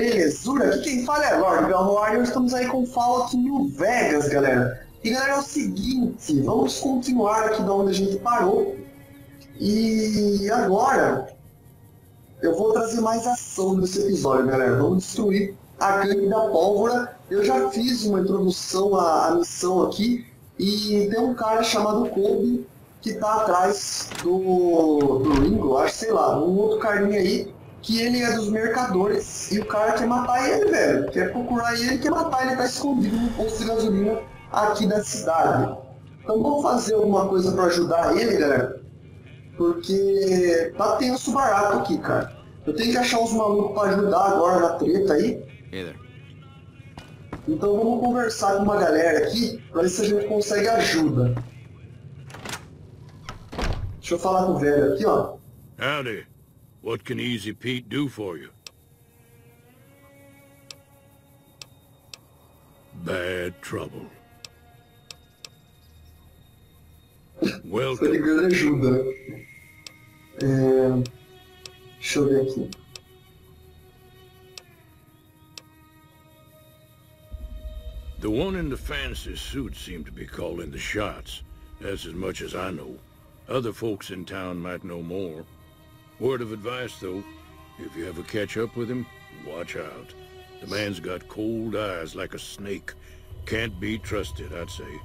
belezura? Aqui quem fala é Lord Belmore estamos aí com Fallout New Vegas, galera. E galera, é o seguinte, vamos continuar aqui da onde a gente parou. E agora, eu vou trazer mais ação nesse episódio, galera. Vamos destruir a gangue da pólvora. Eu já fiz uma introdução à, à missão aqui, e tem um cara chamado Kobe que tá atrás do, do Ringo, acho, sei lá, um outro carinha aí, que ele é dos mercadores, e o cara quer matar ele, velho. Quer procurar ele, quer matar ele, tá escondido no posto de gasolina aqui da cidade. Então vamos fazer alguma coisa para ajudar ele, galera. Porque tá tenso barato aqui, cara. Eu tenho que achar uns malucos para ajudar agora na treta aí. Então vamos conversar com uma galera aqui para ver se a gente consegue ajuda. Deixa eu falar com o velho aqui, ó. Howdy. What can Easy Pete do for you? Bad trouble. Welcome. ligando ajuda? É... Deixa eu ver aqui. The one in the fancy suit seemed to be calling the shots. That's as much as I know. Other folks in town might know more. Word of advice, though. If you ever catch up with him, watch out. The man's got cold eyes like a snake. Can't be trusted, I'd say.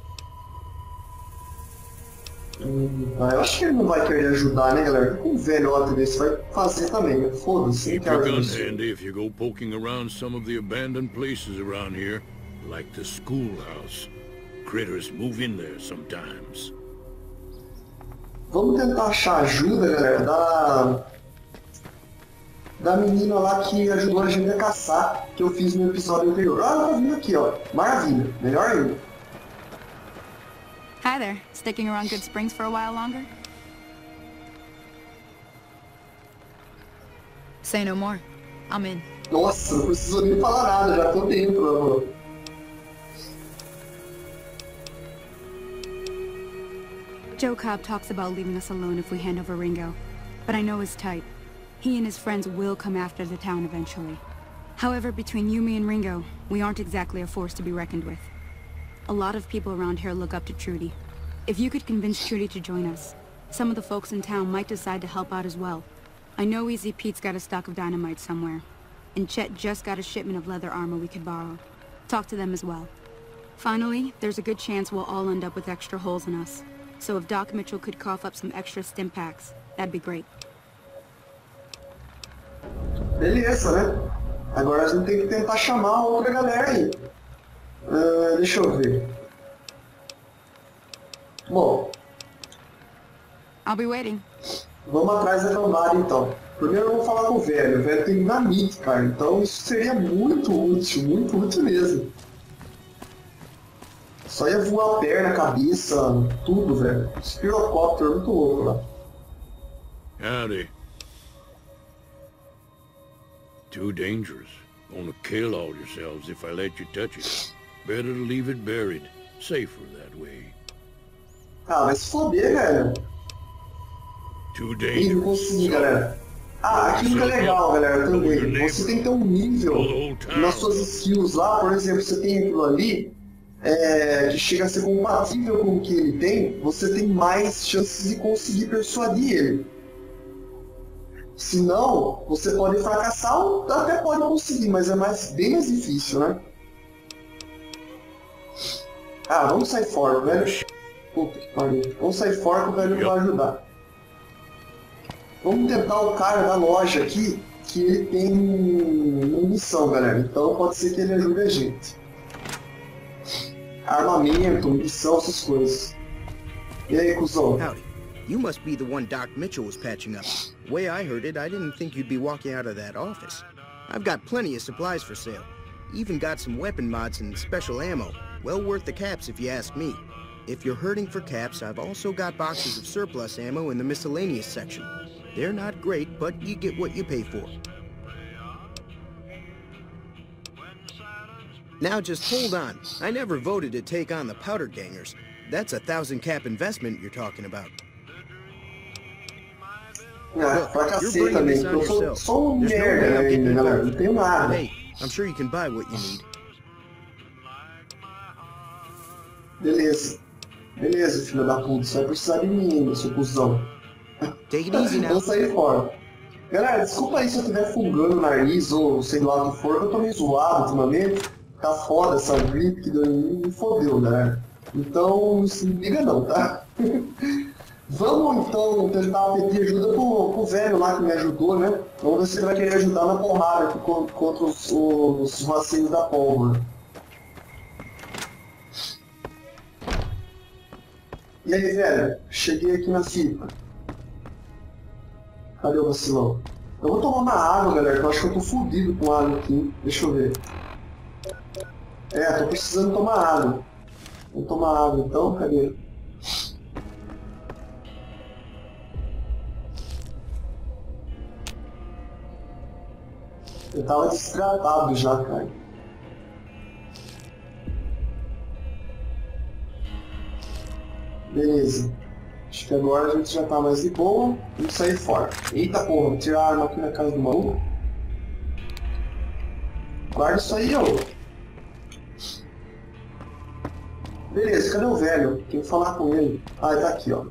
Hum, ah, eu acho que ele não vai querer ajudar, né, galera? Um velhote desse vai fazer também. Foda-se, Keep your quero gun handy if you go poking around some of the abandoned places around here, like the schoolhouse. Critters move in there sometimes. Vamos tentar achar ajuda, galera, da... Da menina lá que ajudou a gente a caçar, que eu fiz no episódio anterior. Ah, ela tá vindo aqui, ó. Maravilha. Melhor ainda. Hi there. Sticking around Good Springs for a while longer? Say no more. I'm in. Nossa, não precisou nem falar nada, já tô dentro, amor. Joe Cobb talks about leaving us alone if we hand over Ringo, but I know his type. He and his friends will come after the town eventually. However, between Yumi and Ringo, we aren't exactly a force to be reckoned with. A lot of people around here look up to Trudy. If you could convince Trudy to join us, some of the folks in town might decide to help out as well. I know Easy Pete's got a stock of dynamite somewhere, and Chet just got a shipment of leather armor we could borrow. Talk to them as well. Finally, there's a good chance we'll all end up with extra holes in us. So if Doc Mitchell could cough up some extra stim packs, that'd be great. Beleza, né? Agora a gente tem que tentar chamar outra galera aí. Ah, deixa eu ver. Bom, I'll be waiting. vamos atrás da cambada então. Primeiro eu vou falar com o velho. O velho tem dinamite, cara. Então isso seria muito útil, muito útil mesmo. Só ia voar a perna, a cabeça, tudo, velho. Esse pirocóptero muito louco lá. Howdy. Too dangerous. Gonna kill all yourselves if I let you touch it. Better to leave it buried. Safer that way. Ah, vai se foder, velho. Too Ih, não dangerous. consegui, galera. Ah, aquilo que é legal, galera, também. Você tem que ter um nível nas suas skills lá, por exemplo, você tem aquilo ali, é, chega a ser compatível com o que ele tem, você tem mais chances de conseguir persuadir ele. Se não, você pode fracassar ou até pode conseguir, mas é mais, bem mais difícil, né? Ah, vamos sair fora, velho. Puta que pariu. Vamos sair fora que o velho vai ajudar. Vamos tentar o cara da loja aqui, que ele tem munição, galera. Então pode ser que ele ajude a gente. Armamento, essas coisas. E aí, cuzão? Howdy. You must be the one Doc Mitchell was patching up. The way I heard it, I didn't think you'd be walking out of that office. I've got plenty of supplies for sale. Even got some weapon mods and special ammo. Well worth the caps if you ask me. If you're hurting for caps, I've also got boxes of surplus ammo in the miscellaneous section. They're not great, but you get what you pay for. Now just hold on. I never voted to take on the powder gangers. That's a thousand cap investment you're talking about. Ah, pra também. porque Eu sou, sou um merda ainda, galera. Não tenho nada. Hey, I'm sure you can buy what you need. Beleza. Beleza, filho da puta. Você vai precisar de mim seu cuzão. Take it easy now. Vou sair fora. Galera, desculpa aí se eu estiver fungando o nariz ou sei lá o que for, eu tô meio zoado ultimamente. Tá foda essa gripe que me fodeu, galera. Então, não se liga não, tá? Vamos então tentar pedir ajuda pro, pro velho lá que me ajudou, né? Vamos ver se ele vai querer ajudar na porrada contra os, os vacilos da pólvora. E aí, velho? Cheguei aqui na fita. Cadê o vacilão? Eu vou tomar uma água, galera, que eu acho que eu tô fudido com água aqui. Deixa eu ver. É, tô precisando tomar água. Vou tomar água então, cadê? Eu tava desidratado já, cara. Beleza. Acho que agora a gente já tá mais de boa. Vamos sair fora. Eita porra, tirar a arma aqui na casa do maluco. Guarda isso aí, ô. Beleza, cadê o velho? Tenho que falar com ele. Ah, ele tá aqui, ó.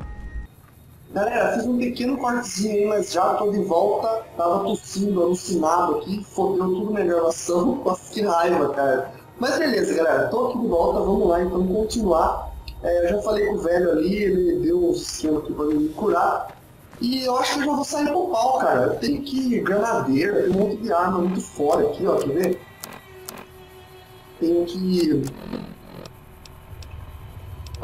Galera, fiz um pequeno cortezinho aí, mas já tô de volta. Tava tossindo, alucinado aqui, fodeu tudo na gravação. Nossa, que raiva, cara. Mas beleza, galera, tô aqui de volta, vamos lá então continuar. É, eu já falei com o velho ali, ele deu uns esquema aqui pra me curar. E eu acho que eu já vou sair pro pau, cara. Eu tenho que granadeira, tem um monte de arma muito fora aqui, ó, quer ver? Tenho que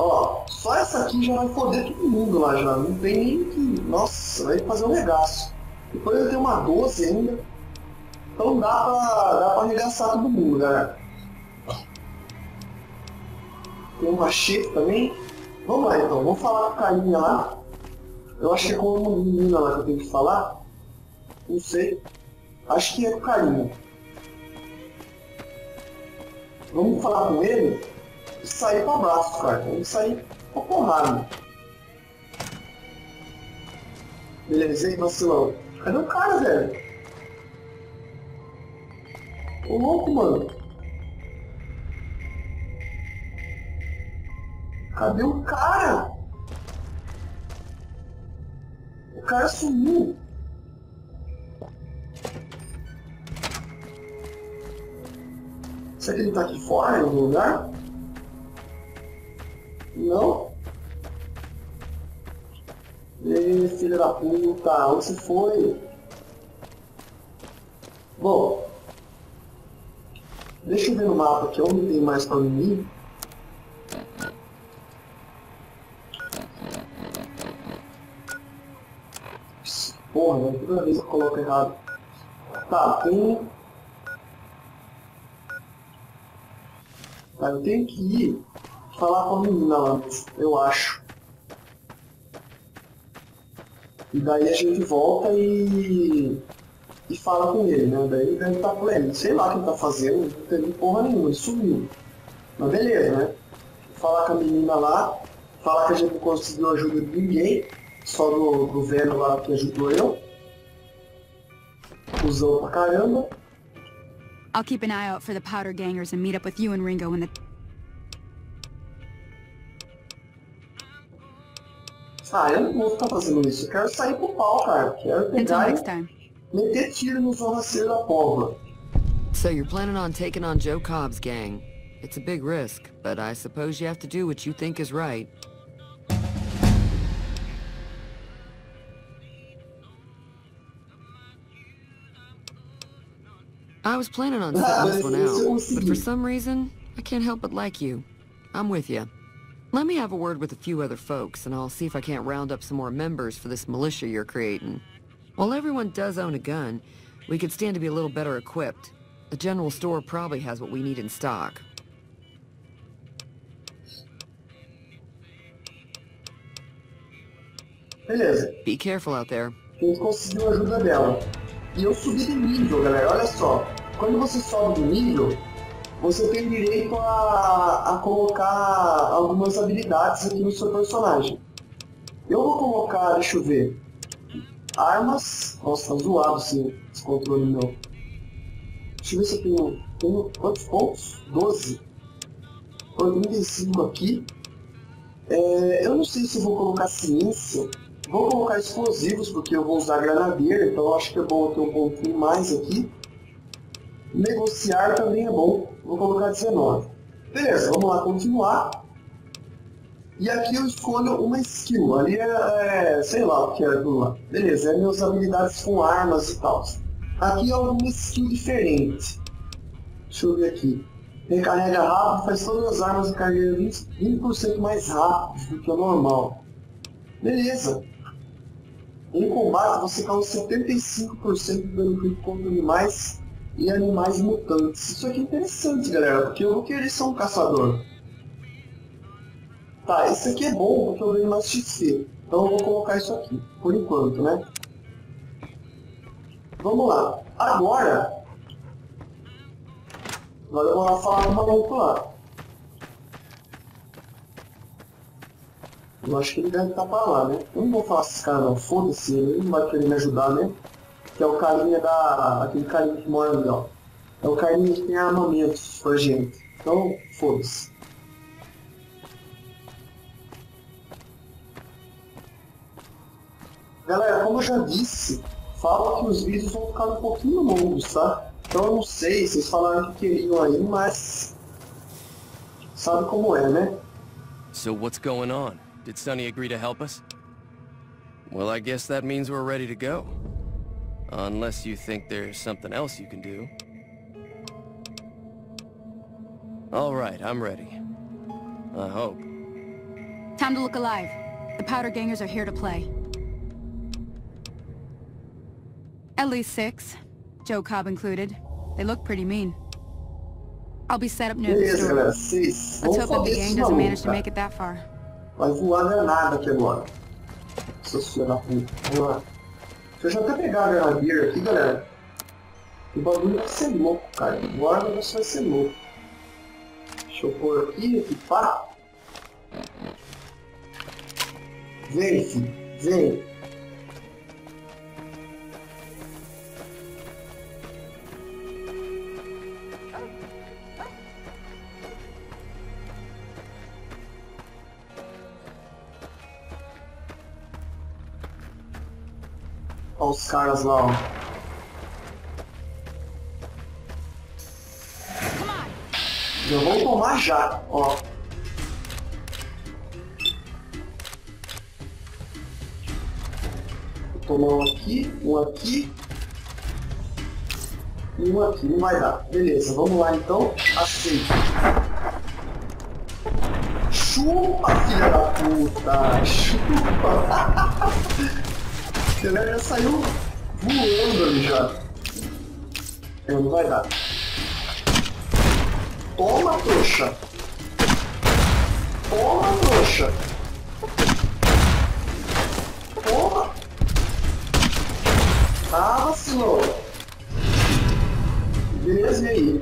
Ó, só essa aqui já vai foder todo mundo lá já. Não tem nem que. Nossa, vai fazer um regaço. Depois eu tenho uma 12 ainda. Então dá pra, dá pra arregaçar todo mundo, galera. Tem um machete também. Vamos lá então, vou falar com a carinha lá. Eu acho que é com uma menina lá que eu tenho que falar. Não sei. Acho que é com o carinha. Vamos falar com ele sair pro abraço, cara. Vamos sair pra porrada. Beleza, aí, vacilão. Cadê o cara, velho? Ô louco, mano. Cadê o cara? O cara sumiu. Será que ele tá aqui fora, em algum lugar? Não? Ei, filho da puta, onde você foi? Bom, deixa eu ver no mapa aqui onde tem mais pra mim. Porra, né? toda vez eu coloco errado. Tá, tem... Tá, eu tenho que ir falar com a menina lá, eu acho. E daí a gente volta e. e fala com ele, né? Daí ele deve estar com ele. Sei lá o que ele tá fazendo, não teve porra nenhuma, ele sumiu. Mas beleza, né? Falar com a menina lá, falar que a gente não conseguiu ajuda de ninguém, só do, do velho lá que ajudou eu. Usou pra caramba. I'll keep an eye out for the powder gangers and meet up with you and Ringo when the... Ah, eu não vou ficar fazendo isso. Eu quero sair pro pau, cara. Quero Until pegar next e time. meter tiro no zorraceiro da pólvora. So you're planning on taking on Joe Cobb's gang. It's a big risk, but I suppose you have to do what you think is right. I was planning on sitting this one out, but for some reason, I can't help but like you. I'm with you. Let me have a word with a few other folks, and I'll see if I can't round up some more members for this militia you're creating. While everyone does own a gun, we could stand to be a little better equipped. The general store probably has what we need in stock. Beleza. Be careful out there. Gente conseguiu a ajuda dela. E eu subi de nível, galera. Olha só. Quando você sobe de nível, você tem direito a, a colocar algumas habilidades aqui no seu personagem. Eu vou colocar, deixa eu ver. Armas. Nossa, tá zoado esse, esse controle meu. Deixa eu ver se eu tenho, tenho quantos pontos? 12. Foi 35 aqui. É, eu não sei se vou colocar ciência. Vou colocar explosivos, porque eu vou usar granadeira, então acho que é bom ter um pouquinho mais aqui. Negociar também é bom. Vou colocar 19. Beleza, vamos lá continuar. E aqui eu escolho uma skill. Ali é, é sei lá o que é aquilo lá. Beleza, é minhas habilidades com armas e tal. Aqui é uma skill diferente. Deixa eu ver aqui. Recarrega rápido, faz todas as armas recarregar 20%, 20 mais rápido do que o normal. Beleza. Em combate você causa 75% de dano crítico contra animais e animais mutantes. Isso aqui é interessante, galera, porque eu vou querer ser um caçador. Tá, isso aqui é bom porque eu ganho mais XP. Então eu vou colocar isso aqui, por enquanto, né? Vamos lá. Agora... Agora eu vou lá falar com o maluco lá. Eu acho que ele deve estar pra lá, né? Eu não vou falar com esse cara não, foda-se, ele não vai querer me ajudar, né? Que é o carinha da... aquele carinha que mora ali, ó. É o carinha que tem armamentos gente. Então, foda-se. Galera, como eu já disse, fala que os vídeos vão ficar um pouquinho longos, tá? Então eu não sei, vocês falaram que queriam aí, mas... Sabe como é, né? So what's going on? Did Sonny agree to help us? Well, I guess that means we're ready to go. Unless you think there's something else you can do. All right, I'm ready. I hope. Time to look alive. The Powder Gangers are here to play. At least six. Joe Cobb included. They look pretty mean. I'll be set up near the store. Let's hope that the gang doesn't manage to make it that far. Vai voar granada aqui agora. Seus filhos da puta. Deixa eu já até pegar a granadeira aqui, galera. O bagulho vai ser louco, cara. Agora o negócio vai ser louco. Deixa eu pôr aqui, equipar. Vem, filho. Vem. Caras lá, ó. Já vou tomar já, ó. Vou tomar um aqui, um aqui. E um aqui, não vai dar. Beleza, vamos lá então. Aceita. Chupa, filha da puta! Chupa! Galera já saiu voando ali já. É, não vai dar. Toma, trouxa! Toma, trouxa! Toma! Ah, vacilou! Beleza, e aí?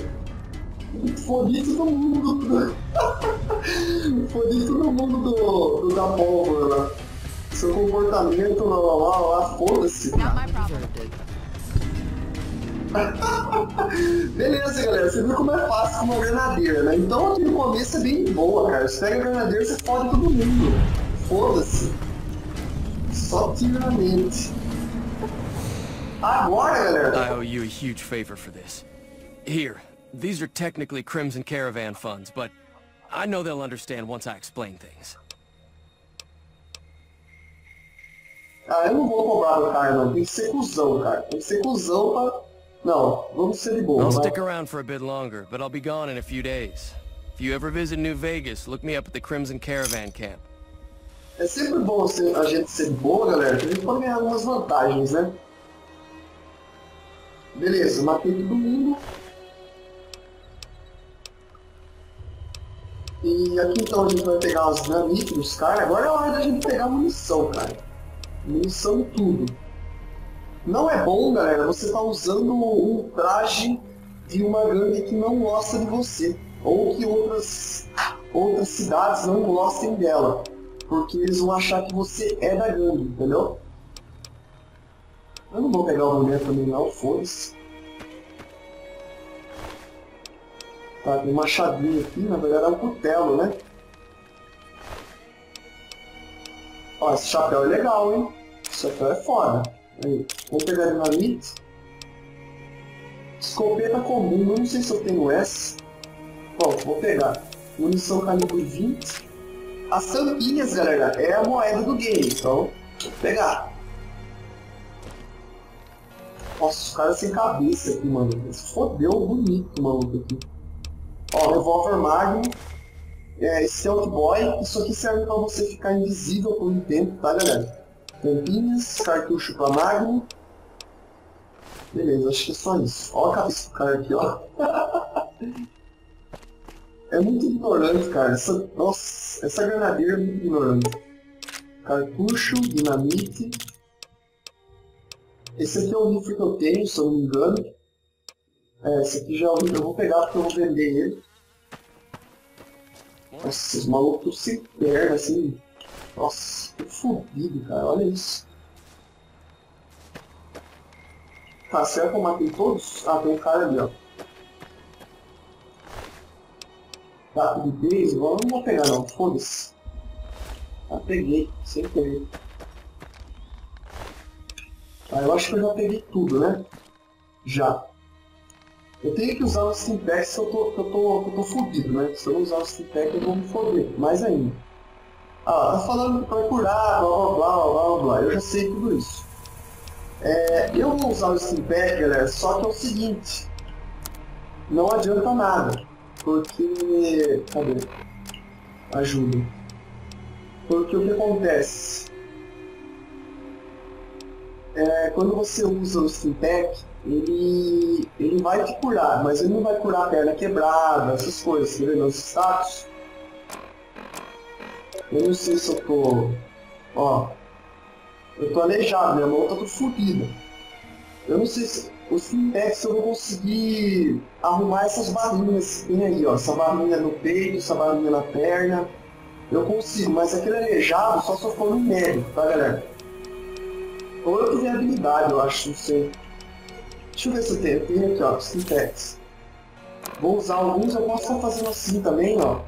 Fodi todo mundo! Fodi todo mundo do, do da pólvora lá seu comportamento, lá, lá, lá, lá foda-se. Beleza, galera, você viu como é fácil com uma granadeira, né? Então aqui no começo é bem boa, cara. Você pega a granadeira, você fode todo mundo. Foda-se. Só tira na mente. Agora, galera. I owe you a huge favor for this. Here, these are technically Crimson Caravan funds, but I know they'll understand once I explain things. Ah, eu não vou cobrar do cara, não. Tem que ser cuzão, cara. Tem que ser cuzão pra... Não, vamos ser de boa. I'll stick around for a bit longer, but I'll be gone in a few days. If you ever visit New Vegas, look me up at the Crimson Caravan Camp. É sempre bom a gente ser boa, galera, porque a gente pode ganhar algumas vantagens, né? Beleza, matei todo mundo. E aqui então a gente vai pegar os granitos dos caras. Agora é hora da gente pegar munição, cara munição tudo. Não é bom, galera, você tá usando um traje de uma gangue que não gosta de você. Ou que outras, outras cidades não gostem dela. Porque eles vão achar que você é da gangue, entendeu? Eu não vou pegar o mulher também não, foda-se. Tá, tem uma chavinha aqui, na verdade é um cutelo, né? Ó, esse chapéu é legal, hein? Chapéu é foda. Aí, vamos pegar dinamite. Escopeta comum, não sei se eu tenho essa. Bom, vou pegar. Munição calibre 20. As tampinhas, galera, é a moeda do game, então vou pegar. Nossa, os caras sem cabeça aqui, mano. Fodeu bonito, maluco, aqui. Ó, revólver Magnum. É, Stealth Boy. Isso aqui serve pra você ficar invisível por um tempo, tá, galera? Tampinhas, cartucho pra Magnum. Beleza, acho que é só isso. Ó a cabeça do cara aqui, ó. é muito ignorante, cara. Essa, nossa, essa granadeira é muito ignorante. Cartucho, dinamite. Esse aqui é o rifle que eu tenho, se eu não me engano. É, esse aqui já é o rifle, eu vou pegar porque eu vou vender ele. Nossa, os malucos se perdem assim. Nossa, que fodido, cara, olha isso. Tá, será que eu matei todos? Ah, tem um cara ali, ó. Taco de beisebol, não vou pegar não, foda-se. Ah, peguei, sem querer. Ah, eu acho que eu já peguei tudo, né? Já. Eu tenho que usar o Steampack se eu tô, eu tô, eu tô fudido, né? Se eu usar o Steampack eu vou me foder, mais ainda. Ah, tá falando pra curar, blá blá blá blá blá, eu já sei tudo isso. É, eu vou usar o Steampack, galera, só que é o seguinte. Não adianta nada. Porque... Cadê? Ajuda. Porque o que acontece? é, quando você usa o Simpec, ele, ele vai te curar, mas ele não vai curar a perna quebrada, essas coisas, você vê meus status? Eu não sei se eu tô... Ó, eu tô aleijado, minha mão tá tudo fodida. Eu não sei se o Simpex eu vou conseguir arrumar essas barrinhas que tem aí, ó. Essa barrinha no peito, essa barrinha na perna. Eu consigo, mas aquele aleijado só se for no médico, tá galera? Ou eu tiver habilidade, eu acho, não sei. Deixa eu ver se eu tenho. Eu tenho aqui, ó, Syntax. Vou usar alguns, eu posso estar fazendo assim também, ó.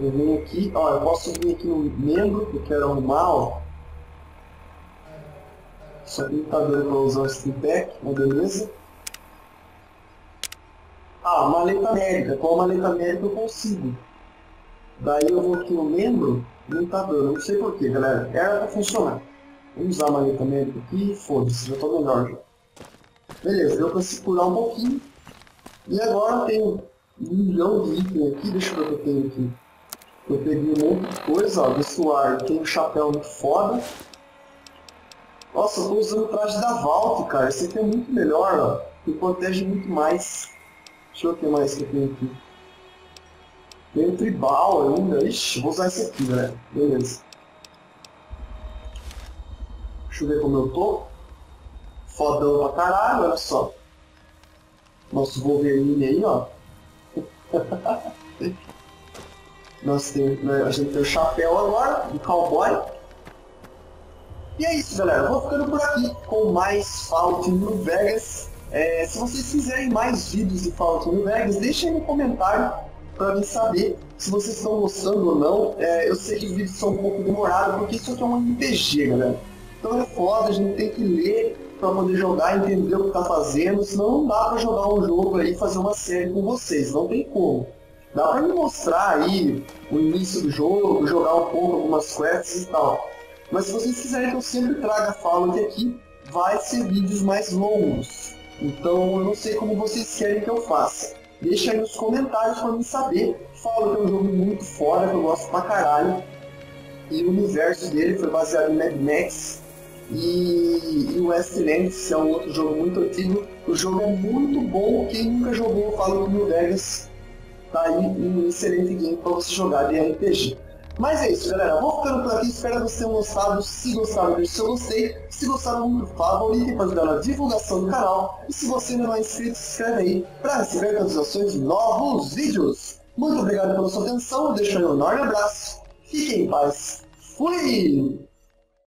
Eu venho aqui, ó, eu posso vir aqui no membro que eu quero arrumar, ó. Que não tá dando pra usar o Steampack, mas beleza. Ah, maleta médica. A maleta médica eu consigo. Daí eu vou aqui no membro não tá dando, não sei porquê, galera. Era pra funcionar. Vamos usar a maleta médica aqui foda-se, já tô melhor já. Beleza, pra se curar um pouquinho. E agora eu tenho um milhão de itens aqui, deixa eu ver o que eu tenho aqui. Eu peguei um monte de coisa, ó, suar, tem um chapéu muito foda. Nossa, eu tô usando o traje da Vault, cara. Esse aqui é muito melhor, ó. Me protege muito mais. Deixa eu ver o que mais que eu tenho aqui. Tem o tribal ainda. Ixi, vou usar esse aqui, né? Beleza. Deixa eu ver como eu tô. Fodão pra caralho, olha só. Nosso Wolverine aí, ó. Nós tem, né, a gente tem o chapéu agora, de cowboy. E é isso, galera. Vou ficando por aqui com mais Fallout New Vegas. É, se vocês quiserem mais vídeos de Fallout New Vegas, deixem aí no comentário para mim saber se vocês estão gostando ou não. É, eu sei que os vídeos são um pouco demorados, porque isso aqui é um RPG, galera. Então é foda, a gente tem que ler para poder jogar, entender o que tá fazendo, senão não dá para jogar um jogo aí e fazer uma série com vocês, não tem como. Dá para me mostrar aí o início do jogo, jogar um pouco algumas quests e tal. Mas se vocês quiserem que eu sempre traga Fallout aqui, vai ser vídeos mais longos. Então eu não sei como vocês querem que eu faça. Deixa aí nos comentários pra mim saber. Fala que é um jogo muito foda, que eu gosto pra caralho. E o universo dele foi baseado em Mad Max. E, e Westlands é um outro jogo muito antigo. O jogo é muito bom. Quem nunca jogou Fallout New Vegas, tá aí um excelente game pra você jogar de RPG. Mas é isso, galera. Vou ficando por aqui. Espero que vocês tenham gostado. Se gostaram, deixe seu gostei. Se gostaram, favorito para ajudar na divulgação do canal. E se você ainda não é inscrito, se inscreve aí para receber atualizações de novos vídeos. Muito obrigado pela sua atenção. Deixo um enorme abraço. Fiquem em paz. Fui!